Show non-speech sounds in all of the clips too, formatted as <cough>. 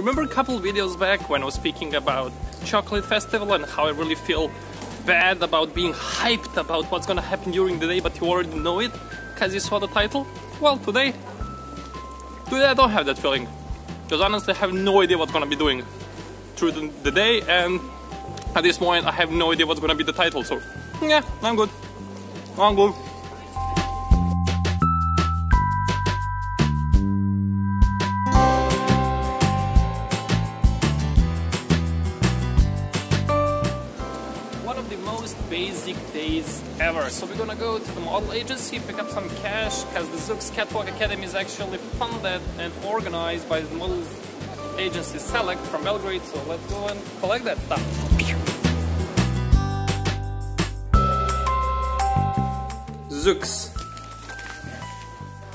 Remember a couple videos back when I was speaking about Chocolate Festival and how I really feel bad about being hyped about what's gonna happen during the day, but you already know it because you saw the title? Well, today, today I don't have that feeling. Because honestly, I have no idea what's gonna be doing through the, the day, and at this point, I have no idea what's gonna be the title. So, yeah, I'm good. I'm good. Basic days ever. So we're gonna go to the model agency, pick up some cash, because the Zux Catwalk Academy is actually funded and organized by the model agency Select from Belgrade. So let's go and collect that stuff. Zux.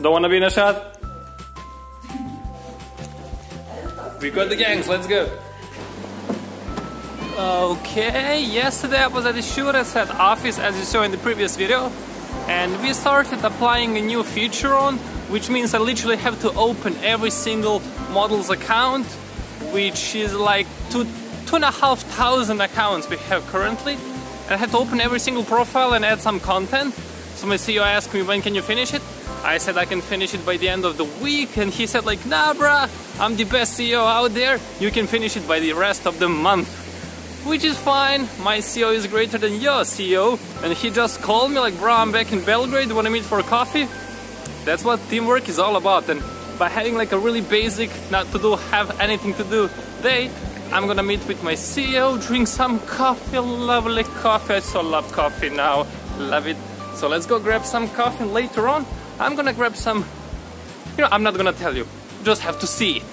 Don't wanna be in a shot? We got the gangs, let's go. Okay, yesterday I was at the Shootset office as you saw in the previous video and we started applying a new feature on which means I literally have to open every single model's account which is like two, two and a half thousand accounts we have currently. And I have to open every single profile and add some content. So my CEO asked me when can you finish it? I said I can finish it by the end of the week. And he said like nah bruh I'm the best CEO out there. You can finish it by the rest of the month which is fine. My CEO is greater than your CEO, and he just called me like, bro, I'm back in Belgrade. Want to meet for coffee? That's what teamwork is all about. And by having like a really basic, not to do, have anything to do day, I'm gonna meet with my CEO, drink some coffee, lovely coffee. I so love coffee now, love it. So let's go grab some coffee. And later on, I'm gonna grab some. You know, I'm not gonna tell you. Just have to see.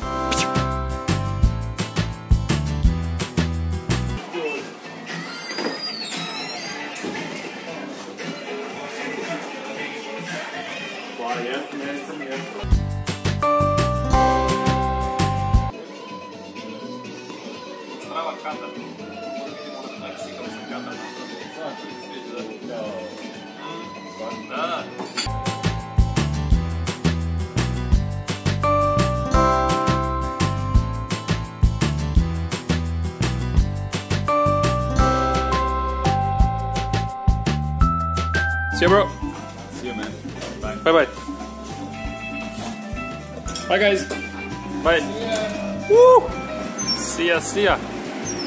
See you, bro. See you, man. Bye. Bye bye. Bye, guys. Bye. Woo! See ya, see ya.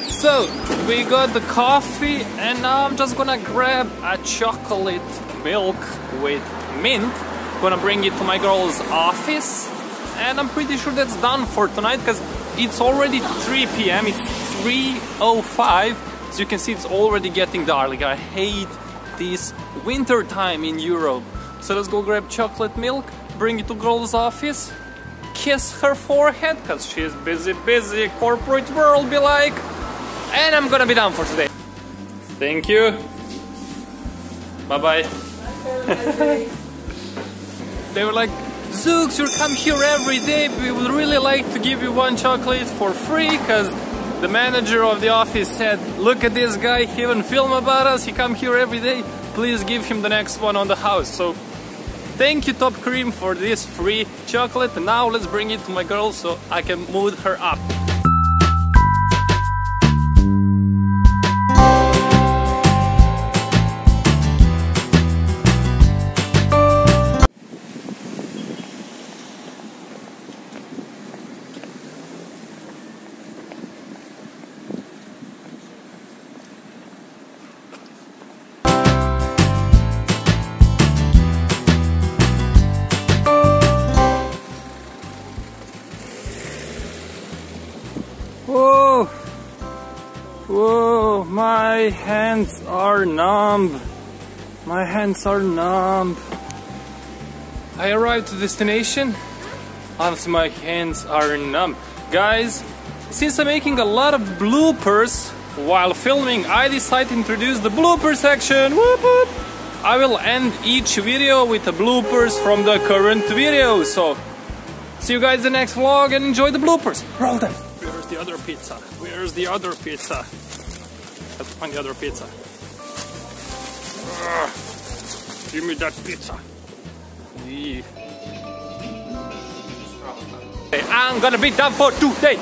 So, we got the coffee, and now I'm just gonna grab a chocolate milk with mint. Gonna bring it to my girl's office, and I'm pretty sure that's done for tonight because it's already 3 p.m. It's 3:05, As you can see it's already getting dark. Like I hate this winter time in Europe. So let's go grab chocolate milk, bring it to girl's office, kiss her forehead, cause she's busy, busy, corporate world be like, and I'm gonna be done for today. Thank you. Bye bye. <laughs> they were like, Zux, you come here every day. We would really like to give you one chocolate for free, cause the manager of the office said, look at this guy, he even film about us, he come here every day. Please give him the next one on the house. So thank you Top Cream for this free chocolate. Now let's bring it to my girl so I can mood her up. Whoa! Whoa, my hands are numb. My hands are numb. I arrived to destination. Honestly, my hands are numb. Guys, since I'm making a lot of bloopers while filming, I decided to introduce the blooper section. Whoop, whoop. I will end each video with the bloopers from the current video. So, see you guys in the next vlog and enjoy the bloopers. Roll them. Where's the other pizza? Where's the other pizza? Let's find the other pizza. Ugh. Give me that pizza. Eee. Hey, I'm gonna be done for today.